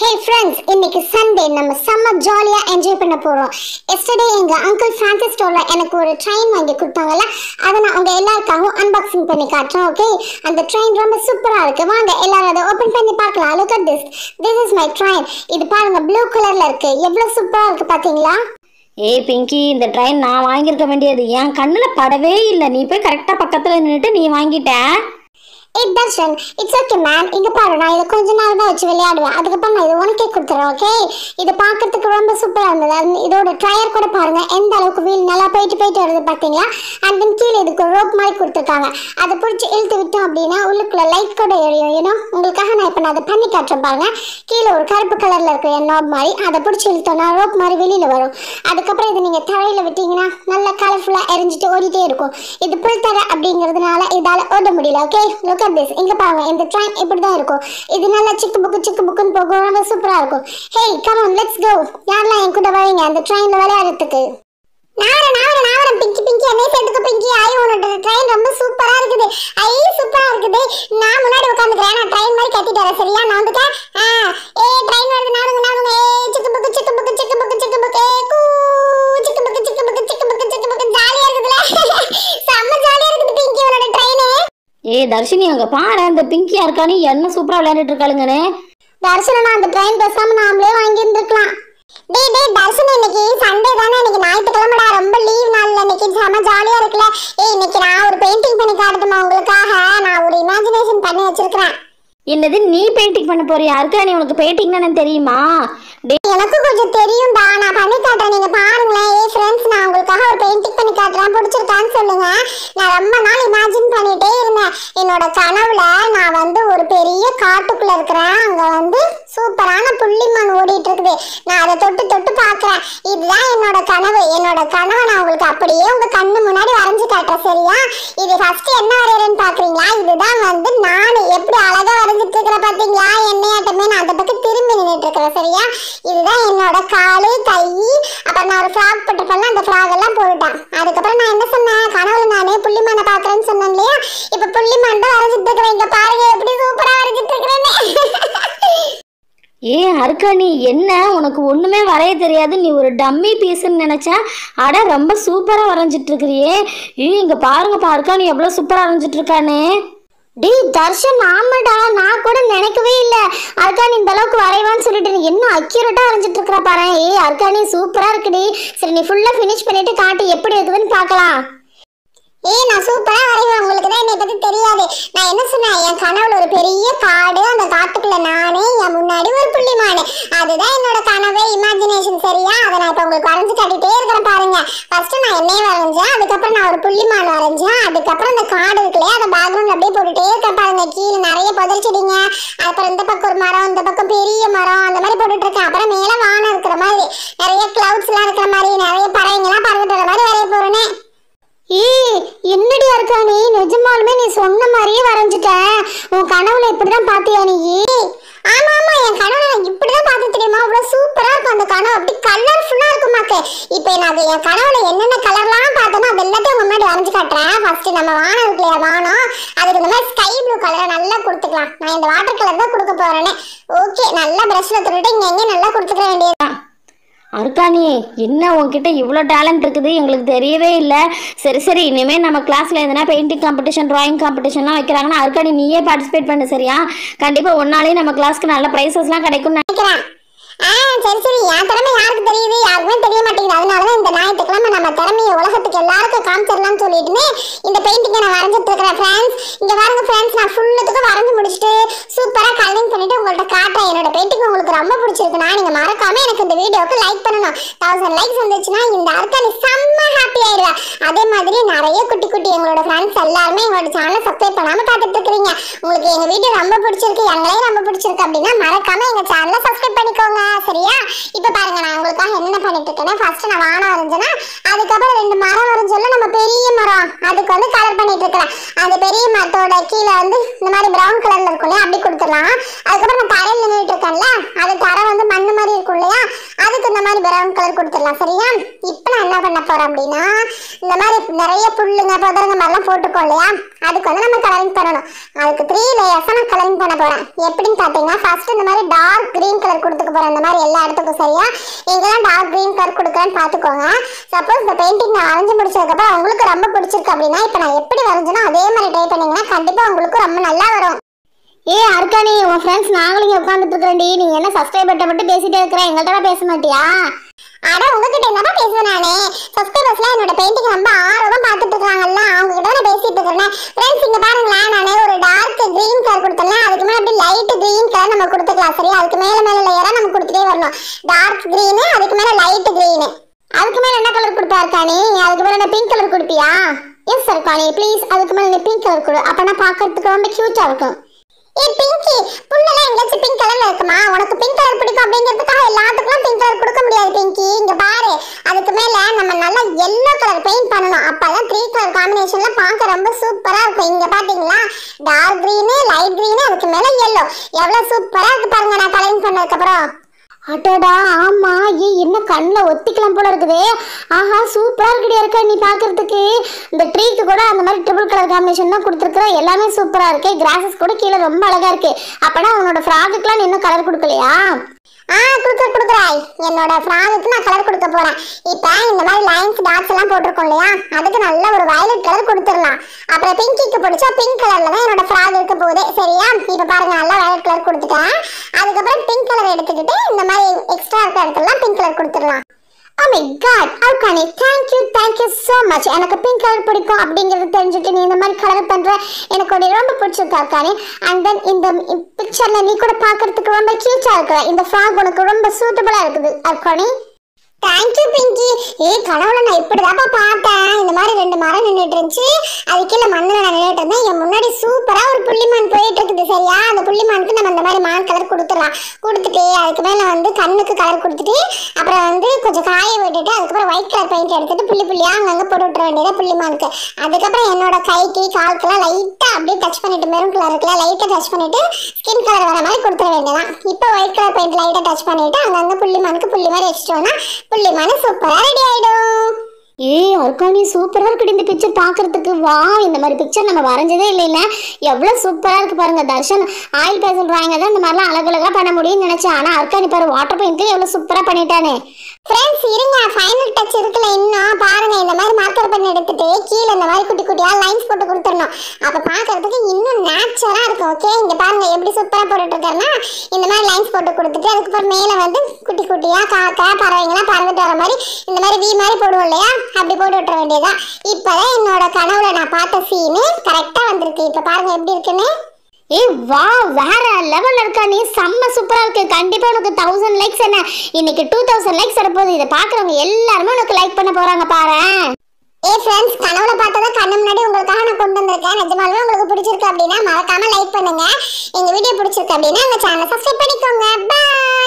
Hey friends இன்னைக்கு Sunday நம்ம செம்ம ஜாலியாக என்ஜாய் பண்ண போகிறோம் எஸ்டர்டே எங்கள் அங்கிள் ஃப்ரான்சிஸ் ஸ்டோரில் எனக்கு ஒரு ட்ரெயின் வாங்கி கொடுத்தாங்கல்ல? அதை நான் உங்கள் எல்லாருக்காகவும் அன்பாக்சிங் பண்ணி காட்டுறேன் ஓகே அந்த ட்ரெயின் ரொம்ப சூப்பராக இருக்கு. வாங்க எல்லாரும் அதை ஓப்பன் பண்ணி பார்க்கலாம். Look at this this is my train இது பாருங்கள் ப்ளூ கலரில் இருக்குது எவ்வளோ சூப்பராக இருக்குது பார்த்தீங்களா ஏய் பிங்கி இந்த ட்ரெயின் நான் வாங்கியிருக்க வேண்டியது என் கண்ணில் படவே இல்லை. நீ போய் கரெக்டாக பக்கத்தில் நின்றுட்டு நீ வாங்கிட்ட. தர்ஷன் இட்ஸ் ஓகே மேன் இங்கே பாரு நான் இதை கொஞ்ச நாள் தான் வச்சு விளையாடுவேன். அதுக்கப்புறம் நான் இதை உனக்கே கொடுத்துறேன் ஓகே இது பார்க்கறதுக்கு ரொம்ப சூப்பராக இருந்தது. அது இதோட டயர் கூட பாருங்க எந்த அளவுக்கு வீல் நல்லா போயிட்டு போயிட்டு வருது பார்த்தீங்களா அண்ட் தென் கீழே இதுக்கு ரோப் மாதிரி கொடுத்துருக்காங்க. அதை பிடிச்சி இழுத்து விட்டோம் அப்படின்னா உள்ளுக்குள்ள லைட் கூட எரியும் ஏன்னா உங்களுக்காக நான் இப்போ நான் அதை பண்ணி காட்டுறேன் பாருங்க. கீழே ஒரு கருப்பு கலரில் இருக்கிற நோப் மாதிரி அதை பிடிச்சி இழுத்தோம்னா ரோப் மாதிரி வெளியில் வரும். அதுக்கப்புறம் இதை நீங்கள் தரையில் விட்டீங்கன்னா நல்லா கலர்ஃபுல்லாக எரிஞ்சிட்டு ஓடிட்டே இருக்கும். இது புல் தர அப்படிங்கிறதுனால இதால் ஓட முடியல ஓகே லுக்க லைக் திஸ் இங்க பாருங்க இந்த ட்ரெயின் இப்படி தான் இருக்கும். இது நல்லா சிக்கு புக்கு சிக்கு புக்குன்னு போகும். ரொம்ப சூப்பரா இருக்கும். Hey come on let's go யாரெல்லாம் என் கூட வரீங்க? அந்த ட்ரெயின்ல விளையாடுறதுக்கு. நாவரம் நாவரம் நாவரம் பிங்கி பிங்கி என்னை சேர்த்துக்க பிங்கி ஐ உன்னோட ட்ரெயின் ரொம்ப சூப்பரா இருக்குது. ஐ சூப்பரா இருக்குது. நான் முன்னாடி உட்காந்துக்கிறேன் நான் ட்ரெயின் மாதிரி கட்டிட்டு வரேன். சரியா? நான் வந்துட்டேன்? ஏ ட்ரெயின் வருது. நானுங்க நானுங்க ஏ சிக்கு புக்கு சிக்கு புக்கு சிக்கு புக்கு சிக்கு புக்கு ஏ கூ சிக்கு புக்கு சிக்கு புக்கு சிக்கு புக்கு சிக்கு புக்கு ஜாலியா இருக்குதுல செம்ம ஜாலியா இருக்குது பிங்கி உன்னோட ட்ரெயின் ஏய் தர்ஷினி அங்கே பாரு அந்த பிங்கியா இருக்கானு என்ன சூப்பராக விளையாண்டுட்டு இருக்காளுங்கண்ணே தர்ஷனா அந்த ட்ரெயின் பேசாம நாமளே வாங்கி இருந்திருக்கலாம் டேய் டேய் தர்ஷன் இன்னைக்கு சண்டே தானே இன்னைக்கு ஞாயிற்றுக்கிழமைடா ரொம்ப லீவ் நாள்ல இன்னைக்கு செம ஜாலியா இருக்குல்ல. ஏய் இன்னைக்கு நான் ஒரு பெயிண்டிங் பண்ணி காட்டுமா உங்களுக்காக? நான் ஒரு இமேஜினேஷன் பண்ணி வச்சிருக்கிறேன். என்னது நீ பெயிண்டிங் பண்ண போறியா? இருக்கா நீ உனக்கு பெயிண்டிங்னா என்னன்னு தெரியுமா? எனக்கு கொஞ்சம் தெரியும்டா நான் பண்ணி காட்டுறேன். நீங்க பாருங்களேன். ஏ ஃப்ரெண்ட்ஸ் நான் உங்களுக்காக ஒரு பெயிண்டிங் பண்ணி பிடிச்சிருக்கான்னு சொல்லுங்க. நான் ரொம்ப நாள் இமேஜின் பண்ணிட்டே இருந்தேன். என்னோட கனவுல நான் வந்து ஒரு பெரிய காட்டுக்குள்ள இருக்கிறேன். அங்க வந்து சூப்பரான புள்ளிமான் ஓடிட்டு இருக்குது. நான் அதை தொட்டு தொட்டு பாக்குறேன் இதுதான் என்னோட கனவு. என்னோட கனவை நான் உங்களுக்கு அப்படியே உங்க கண்ணு முன்னாடி வரைஞ்சு காட்டுறேன் சரியா? இது ஃபர்ஸ்ட் என்ன வரையறேன்னு பாக்குறீங்களா இதுதான் வந்து நான். எப்படி அழகா வரைஞ்சிட்டு இருக்கிற பாத்தீங்களா? என்னையாட்டமே நான் அந்த பக்கம் திரும்பி நின்றுட்டு இருக்கிறேன் சரியா? இதுதான் என்னோட காலு கை அப்புறம் நான் ஒரு ஃப்ராக் போட்டிருப்பேன்ல அந்த ஃப்ராக் எல்லாம் போட்டுட்டேன் அதுக்கப்புறம் நான் என்ன சொன்னேன் கனவுல நானே புள்ளிமானை பாக்குறேன்னு சொன்னேன் இல்லையா இப்ப புள்ளிமான் தான் வரைஞ்சிட்டு இருக்கிறேன் இங்க பாருங்க எப்படி சூப்பரா வரைஞ்சிட்டு இருக்கிறேன்னு ஏ நீ என்ன? உனக்கு ஒன்றுமே வரைய தெரியாது. நீ ஒரு டம்மி பீஸ்ன்னு நினச்சேன் அட ரொம்ப சூப்பராக வரைஞ்சிட்டு இருக்கிறியே. இங்கே பாருங்க பாருக்கா நீ எவ்வளோ சூப்பராக வரைஞ்சிட்டு இருக்கானே டேய் தர்ஷன் ஆமாடா. நான் கூட நினைக்கவே இல்லை. அர்கானி இந்த அளவுக்கு வரைவான்னு சொல்லிட்டு நீ என்ன அக்யூரேட்டா வரைஞ்சிட்டு இருக்கிற பாரு. ஏய் அர்கானி சூப்பரா இருக்குடி சரி நீ ஃபுல்லா ஃபினிஷ் பண்ணிட்டு காட்டு எப்படி இருக்குதுன்னு பார்க்கலாம். ஏய் நான் சூப்பரா வரைவேன். உங்களுக்கு தான் என்னை பத்தி தெரியாது. நான் என்ன சொன்னேன்? என் கனவுல ஒரு பெரிய காடு அந்த காட்டுக்குள்ள நானே என் முன்னாடி ஒரு புள்ளிமானு அதுதான் என்னோட கனவு. இமேஜினேஷன் சரியா? அதை நான் இப்போ உங்களுக்கு வரைஞ்சு காட்டிட்டே இருக்கிறேன் பாருங்க. ஃபர்ஸ்ட் நான் என்னைய வரைஞ்சேன் அதுக்கப்புறம் நான் ஒரு புள்ளிமான் வரைஞ்சேன். அதுக்கப்புறம் அந்த காடு இருக்குல்லையே அதை பேக்ரவுண்ட் அப்படியே போட்டுட்டே இருக்கேன் பாருங்க. கீழே நிறைய புதல் செடிங்க அப்புறம் இந்த பக்கம் ஒரு மரம் இந்த பக்கம் பெரிய மரம் அந்த மாதிரி போட்டுட்டு இருக்கேன். அப்புறம் மேல வானம் இருக்கிற மாதிரி. நிறைய கிளவுட்ஸ் எல்லாம் இருக்கிற மாதிரி நிறைய பறவைங்கெல்லாம் பறந்துட்டு வர மாதிரி வரைய போறேனே ஏய் என்னடி இருக்கா நீ நிஜமாலுமே நீ சொன்ன மாதிரியே வரைஞ்சிட்ட. உன் கனவுல இப்படிதான் பாத்தியா நீ? ஆமா ஆமா என் கனவுல நான் இப்படிதான் பார்த்து தெரியுமா? அவ்வளவு சூப்பரா இருக்கும் அந்த கனவு. அப்படி கலர்ஃபுல்லா இருக்கும் மாக்கு இப்போ நான் அது என் கனவுல என்னென்ன கலர்லாம் பார்த்தேனோ அது எல்லாத்தையும் உங்க முன்னாடி வரைஞ்சு காட்டுறேன். ஃபர்ஸ்ட் நம்ம வானம் இருக்கு வானம். அதுக்கு இந்த மாதிரி ஸ்கை ப்ளூ கலரை நல்லா கொடுத்துக்கலாம். நான் இந்த வாட்டர் கலர் தான் கொடுக்க போறேன்னு. ஓகே நல்லா பிரஷ்ல தொட்டுட்டு இங்க எங்கேயும் நல்லா கொடுத்துக்க வேண்டியது அருக்காணி என்ன உன்கிட்ட இவ்வளோ டேலண்ட் இருக்குது? எங்களுக்கு தெரியவே இல்லை. சரி சரி இனிமேல் நம்ம கிளாஸில் எதுனா பெயிண்டிங் காம்படிஷன் ட்ராயிங் காம்படிஷன்லாம் வைக்கிறாங்கன்னா அருக்காணி நீயே பார்ட்டிசிபேட் பண்ணு சரியா? கண்டிப்பாக ஒன்னாலே நம்ம கிளாஸ்க்கு நல்ல ப்ரைஸஸ்லாம் கிடைக்கும்னு நினைக்கிறேன். ஆ சரி சரி. என் திறமை யாருக்கு தெரியுது? யாருக்குமே தெரிய மாட்டேங்குது. அதனால தான் இந்த ஞாயிற்றுக்கிழமை நம்ம திறமையை உலகத்துக்கு எல்லாருக்கும் காமிச்சிடலாம்னு சொல்லிட்டுன்னு பெயிண்டிங்கை இருக்கிறேன் ஃப்ரெண்ட்ஸ் இங்க பாருங்க ஃப்ரெண்ட்ஸ் நான் ஃபுல்லுத்துக்கும் வரைஞ்சு முடிச்சுட்டு சூப்பரா கலரிங் பண்ணிட்டு உங்கள்ட்ட காட்டுறேன். என்னோட பெயிண்டிங் உங்களுக்கு ரொம்ப பிடிச்சிருக்குன்னா நீங்க மறக்காம எனக்கு இந்த வீடியோக்கு லைக் பண்ணணும். தௌசண்ட் லைக்ஸ் வந்துச்சுன்னா இந்த அர்த்தம் நீ செம்ம ஹாப்பி ஆயிடுவேன் அதே மாதிரி நிறைய குட்டி குட்டி எங்களோட ஃப்ரெண்ட்ஸ் எல்லாருமே எங்களோட சேனலை சப்ஸ்கிரைப் பண்ணாம பார்த்துட்டு இருக்கிறீங்க உங்களுக்கு எங்க வீடியோ ரொம்ப பிடிச்சிருக்கு எங்களையும் ரொம்ப பிடிச்சிருக்கு அப்படின்னா மறக்காம எங்க சேனலை சப்ஸ்கிரைப் பண்ணிக்கோங்க. சரியா? இப்போ பாருங்க நான் உங்களுக்காக என்ன பண்ணிட்டு இருக்கேன்னா ஃபர்ஸ்ட் நான் வானம் வரைஞ்சேன்னா அதுக்கப்புறம் ரெண்டு மரம் வரைஞ்சோம்ல நம்ம பெரிய மரம் அதுக்கு வந்து கலர் பண்ணிட்டு இருக்கிறேன் அந்த பெரிய மரத்தோட கீழே வந்து இந்த மாதிரி பிரவுன் கலர்ல இருக்கும் இல்லையா அப்படி கொடுத்துடலாம். அதுக்கப்புறம் நான் தரையில் நின்றுட்டு இருக்கேன்ல அது தரை வந்து மண்ணு மாதிரி இருக்கும் இல்லையா? அதுக்கு இந்த மாதிரி பிரவுன் கலர் கொடுத்துடலாம் சரியா? இப்போ நான் என்ன பண்ண போறேன் அப்படின்னா இந்த மாதிரி நிறைய புல்லுங்க புதருங்க மாதிரிலாம் போட்டுக்கோ இல்லையா? அதுக்கு வந்து நம்ம கலரிங் பண்ணணும். அதுக்கு த்ரீ லேயர்ஸாக நான் கலரிங் பண்ண போகிறேன் எப்படின்னு பார்த்தீங்கன்னா ஃபர்ஸ்ட் இந்த மாதிரி டார்க் கிரீன் கலர் கொடுத்துக்க போகிறேன் இந்த மாதிரி எல்லா இடத்துக்கும் சரியா? எங்கெல்லாம் டார்க் கிரீன் கலர் கொடுக்குறேன்னு பார்த்துக்கோங்க. சப்போஸ் இந்த பெயிண்டிங் நான் அரைஞ்சு முடிச்சதுக்கப்புறம் உங்களுக்கு ரொம்ப பிடிச்சிருக்கு அப்படின்னா இப்போ நான் எப்படி வரைஞ்சனோ அதே மாதிரி ட்ரை பண்ணீங்கன்னா கண்டிப்பாக உங்களுக்கு ரொம்ப நல்லா ஏ அர்க்கானி உன் ஃப்ரெண்ட்ஸ் நாங்களும் இங்கே உட்காந்துட்டு இருக்கிறேன்டி நீ என்ன சப்ஸ்கிரைபர்ட்ட மட்டும் பேசிட்டே இருக்கிற? எங்கள்கிட்ட பேச மாட்டியா? அட உங்ககிட்ட என்னதான் பேசுவேன் நானே? சப்ஸ்கிரைபர்ஸ்லாம் என்னோட பெயிண்டிங் ரொம்ப ஆர்வம் பார்த்துட்டு இருக்காங்கல்ல அவங்க கிட்ட நான் பேசிட்டு இருக்கிறேன். ஃப்ரெண்ட்ஸ் இங்க பாருங்களேன். நானே ஒரு டார்க் கிரீன் கலர் கொடுத்தேன் அதுக்கு மேல அப்படியே லைட் கிரீன் கலர் நம்ம கொடுத்துக்கலாம் சரியா? அதுக்கு மேல மேல லேயரா நம்ம கொடுத்துட்டே வரணும். டார்க் க்ரீனு அதுக்கு மேல லைட் க்ரீனு அதுக்கு மேல என்ன கலர் கொடுத்தா இருக்கானே அதுக்கு மேல என்ன பிங்க் கலர் கொடுப்பியா? எஸ் இருக்கானே ப்ளீஸ் அதுக்கு மேல நீ பிங்க் கலர் கொடு. அப்பனா பார்க்கறதுக்கு ரொம்ப கியூட்டா இருக்கும். ஏ பிங்கி புல்லெல்லாம் எங்கேயாச்சும் பிங்க் கலர்ல இருக்குமா? உனக்கு பிங்க் கலர் பிடிக்கும் அப்படிங்கிறதுக்காக எல்லாத்துக்கும் பிங்க் கலர் கொடுக்க முடியாது பிங்கி இங்க பாரு அதுக்கு மேல நம்ம நல்லா எல்லோ கலர் பெயிண்ட் பண்ணணும். அப்பதான் த்ரீ கலர் காம்பினேஷன்ல பார்க்க ரொம்ப சூப்பரா இருக்கும். இங்க பாத்தீங்களா? டார்க் கிரீனு லைட் கிரீனு அதுக்கு மேல எல்லோ எவ்வளவு சூப்பரா இருக்கு பாருங்க நான் கலரிங் பண்ணதுக்கு அப்புறம். அடடா ஆமா ஏ என்ன கண்ணில் ஒத்திக்கலாம் போல இருக்குது. ஆஹா சூப்பராக இருக்குடியா இருக்க நீ பார்க்கறதுக்கு இந்த ட்ரீக்கு கூட அந்த மாதிரி ட்ரிபிள் கலர் காம்பினேஷன் தான் கொடுத்துருக்குற. எல்லாமே சூப்பராக இருக்கு. கிராசஸ் கூட கீழே ரொம்ப அழகாக இருக்கு. அப்போனா உன்னோட ஃப்ராக்குக்கெலாம் நீ இன்னும் கலர் கொடுக்கலையா? ஆ கொடுக்குற கொடுக்குறாய். என்னோட ஃப்ராகுக்கு நான் கலர் கொடுக்க போறேன். இப்போ இந்த மாதிரி லைன்ஸ் டாட்ஸ் எல்லாம் போட்டிருக்கோம் இல்லையா? அதுக்கு நல்ல ஒரு வயலட் கலர் கொடுத்துடலாம். அப்புறம் பிங்கிக்கு பிடிச்சா பிங்க் கலர்ல தான் என்னோட ஃப்ராக் இருக்க போகுது. சரியா? இப்போ பாருங்க நல்லா வயலட் கலர் கொடுத்துட்டேன். அதுக்கப்புறம் பிங்க் கலர் எடுத்துக்கிட்டு இந்த மாதிரி எக்ஸ்ட்ரா இருக்க இடத்துலலாம் பிங்க் கலர் கொடுத்துடலாம். Oh my God அல்கானி thank you thank you so much எனக்கு பிங்க் கலர் பிடிக்கும் அப்படிங்கிறது தெரிஞ்சுட்டு நீ இந்த மாதிரி கலர் பண்ணுற எனக்கு உடைய ரொம்ப பிடிச்சிருக்கு அல்கானி அண்ட் தென் இந்த பிக்சர்ல நீ கூட பார்க்கிறதுக்கு ரொம்ப கியூட்டா இருக்கிற இந்த ஃப்ராக் உனக்கு ரொம்ப சூட்டபுளாக இருக்குது அல்கானி தேங்க்யூ பிங்கி ஏய் கனவுல நான் இப்படிதாப்பா பார்த்தேன். இந்த மாதிரி ரெண்டு மரம் நின்றுட்டு இருந்துச்சு. அது கீழே மண்ணில் நான் நின்றுட்டு இருந்தேன். என் முன்னாடி சூப்பராக ஒரு புள்ளிமான் போயிட்டு இருக்குது சரியா? அந்த புள்ளிமானுக்கு நம்ம இந்த மாதிரி மான் கலர் கொடுத்துடலாம். கொடுத்துட்டு அதுக்கு மேலே வந்து கண்ணுக்கு கலர் கொடுத்துட்டு அப்புறம் வந்து கொஞ்சம் காய விட்டுட்டு அதுக்கப்புறம் ஒயிட் கலர் பெயிண்ட் எடுத்துட்டு புள்ளி புள்ளியாக அங்கங்கே போட்டு விட்டுற வேண்டியதா புள்ளிமானுக்கு. அதுக்கப்புறம் என்னோட கைக்கு காலுக்குலாம் லைட்டாக அப்படியே டச் பண்ணிட்டு மெரூன் கலர் இருக்குல்ல லைட்டாக டச் பண்ணிட்டு ஸ்கின் கலர் வர மாதிரி கொடுத்துட வேண்டியதான் இப்போ ஒயிட் கலர் பெயிண்ட் லைட்டாக டச் பண்ணிட்டு அங்கங்கே புள்ளிமானுக்கு புள்ளி மாதிரி வச்சிட்டோம்னா புள்ளி மனசு ரெடி ஆயிடும். ஏய் அர்கானி சூப்பராக இருக்குது இந்த பிக்சர் பார்க்குறதுக்கு. வா இந்த மாதிரி பிக்சர் நம்ம வரைஞ்சதே இல்லைன்னா எவ்வளோ சூப்பராக இருக்குது பாருங்க. தர்ஷன் ஆயில் பேசல் ட்ராயிங்க தான் இந்த மாதிரிலாம் அழகழகாக பண்ண முடியும்னு நினச்சேன். ஆனால் அர்கானி பாரு வாட்டர் பெயிண்ட்லேயே எவ்வளோ சூப்பராக பண்ணிட்டானே. ஃப்ரெண்ட்ஸ் இருங்க. ஃபைனல் டச் இருக்குல்ல இன்னும் பாருங்க. இந்த மாதிரி மார்க்கர் பண்ணி எடுத்துட்டு கீழே இந்த மாதிரி குட்டி குட்டியாக லைன்ஸ் போட்டு கொடுத்துடணும். அப்போ பார்க்கறதுக்கு இன்னும் நேச்சுரலா இருக்கும் ஓகே இங்க பாருங்க எப்படி சூப்பராக போட்டுட்ருக்காருன்னா இந்த மாதிரி லைன்ஸ் போட்டு கொடுத்துட்டு அதுக்கப்புறம் மேலே வந்து குட்டி குட்டியாக காக்கா பறவைங்களாம் பறந்துட்டு வர மாதிரி இந்த மாதிரி வீ மாதிரி போடுவோம் இல்லையா? அப்படி போட்டு விட்டுற வேண்டியதுதான். இப்போதான் என்னோட கனவுல நான் பார்த்த சீனு கரெக்டா வந்திருக்கு. இப்ப பாருங்க எப்படி இருக்குன்னு? ஏய் வா வேற லெவல்ல இருக்கா நீ. செம்ம சூப்பரா இருக்கு. கண்டிப்பா உனக்கு தௌசண்ட் லைக்ஸ் என்ன? இன்னைக்கு டூ தௌசண்ட் லைக்ஸ் வரப்போகுது. இதை பாக்குறவங்க எல்லாருமே உனக்கு லைக் பண்ண போறாங்க பாரு. ஏ ஃப்ரெண்ட்ஸ் கனவுல பார்த்ததை கண்ணு முன்னாடி உங்களுக்காக நான் கொண்டு வந்திருக்கேன். நிஜமாலுமே உங்களுக்கு பிடிச்சிருக்கு அப்படின்னா மறக்காம லைக் பண்ணுங்க. எங்க வீடியோ பிடிச்சிருக்கு அப்படின்னா எங்க சேனலை சப்ஸ்கிரைப் பண்ணிக்கோங்க. பாய்